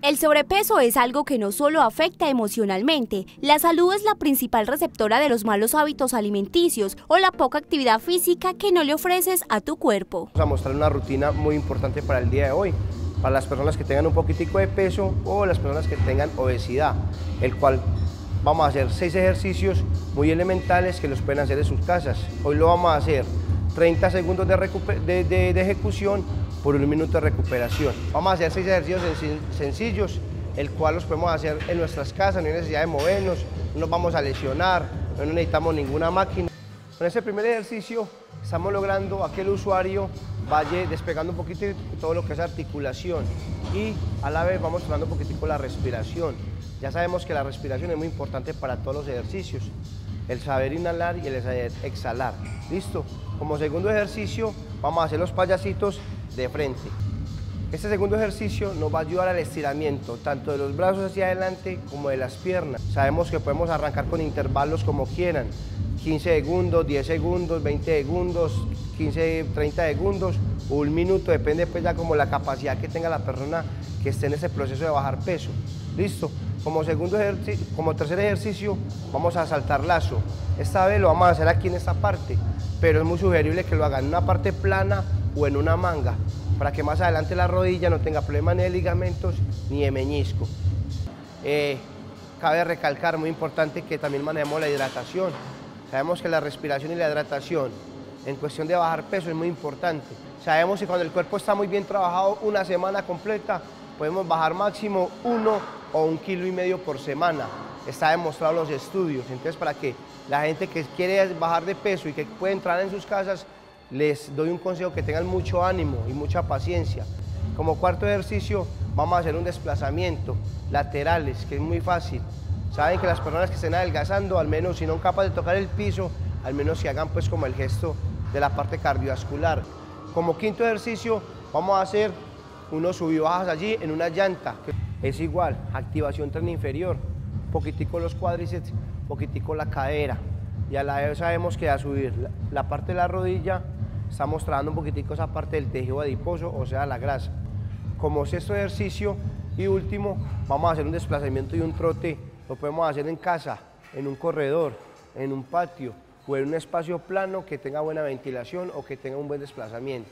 El sobrepeso es algo que no solo afecta emocionalmente, la salud es la principal receptora de los malos hábitos alimenticios o la poca actividad física que no le ofreces a tu cuerpo. Vamos a mostrar una rutina muy importante para el día de hoy, para las personas que tengan un poquitico de peso o las personas que tengan obesidad, el cual vamos a hacer seis ejercicios muy elementales que los pueden hacer en sus casas. Hoy lo vamos a hacer 30 segundos de, de ejecución por un minuto de recuperación. Vamos a hacer seis ejercicios sencillos, el cual los podemos hacer en nuestras casas, no hay necesidad de movernos, no nos vamos a lesionar, no necesitamos ninguna máquina. Con ese primer ejercicio estamos logrando a que el usuario vaya despegando un poquito todo lo que es articulación y a la vez vamos trabajando un poquitico la respiración. Ya sabemos que la respiración es muy importante para todos los ejercicios, el saber inhalar y el saber exhalar. ¿Listo? Como segundo ejercicio vamos a hacer los payasitos de frente. Este segundo ejercicio nos va a ayudar al estiramiento, tanto de los brazos hacia adelante como de las piernas. Sabemos que podemos arrancar con intervalos como quieran, 15 segundos, 10 segundos, 20 segundos, 15, 30 segundos o un minuto, depende pues ya como la capacidad que tenga la persona que esté en ese proceso de bajar peso. Listo. Como, segundo como tercer ejercicio vamos a saltar lazo. Esta vez lo vamos a hacer aquí en esta parte, pero es muy sugerible que lo hagan en una parte plana o en una manga, para que más adelante la rodilla no tenga problemas ni de ligamentos ni de meñisco. Eh, cabe recalcar, muy importante, que también manejemos la hidratación. Sabemos que la respiración y la hidratación en cuestión de bajar peso es muy importante. Sabemos que cuando el cuerpo está muy bien trabajado una semana completa, podemos bajar máximo uno o un kilo y medio por semana. Está demostrado los estudios. Entonces, para que la gente que quiere bajar de peso y que puede entrar en sus casas les doy un consejo que tengan mucho ánimo y mucha paciencia. Como cuarto ejercicio vamos a hacer un desplazamiento laterales, que es muy fácil. Saben que las personas que estén adelgazando, al menos si no capaces de tocar el piso, al menos si hagan pues como el gesto de la parte cardiovascular. Como quinto ejercicio vamos a hacer unos subibajas allí en una llanta. Es igual, activación tren inferior, poquitico los cuádriceps, poquitico la cadera. Y a la vez sabemos que a subir la parte de la rodilla estamos trabajando un poquitico esa parte del tejido adiposo, o sea, la grasa. Como sexto ejercicio y último, vamos a hacer un desplazamiento y un trote. Lo podemos hacer en casa, en un corredor, en un patio o en un espacio plano que tenga buena ventilación o que tenga un buen desplazamiento.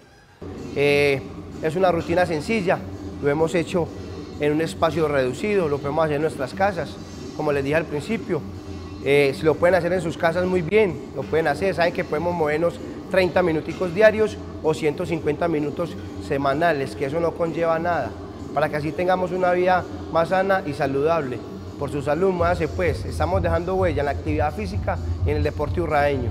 Eh, es una rutina sencilla, lo hemos hecho en un espacio reducido, lo podemos hacer en nuestras casas, como les dije al principio. Eh, si lo pueden hacer en sus casas muy bien, lo pueden hacer, saben que podemos movernos 30 minuticos diarios o 150 minutos semanales, que eso no conlleva nada, para que así tengamos una vida más sana y saludable. Por su salud, muévase pues, estamos dejando huella en la actividad física y en el deporte urraeño.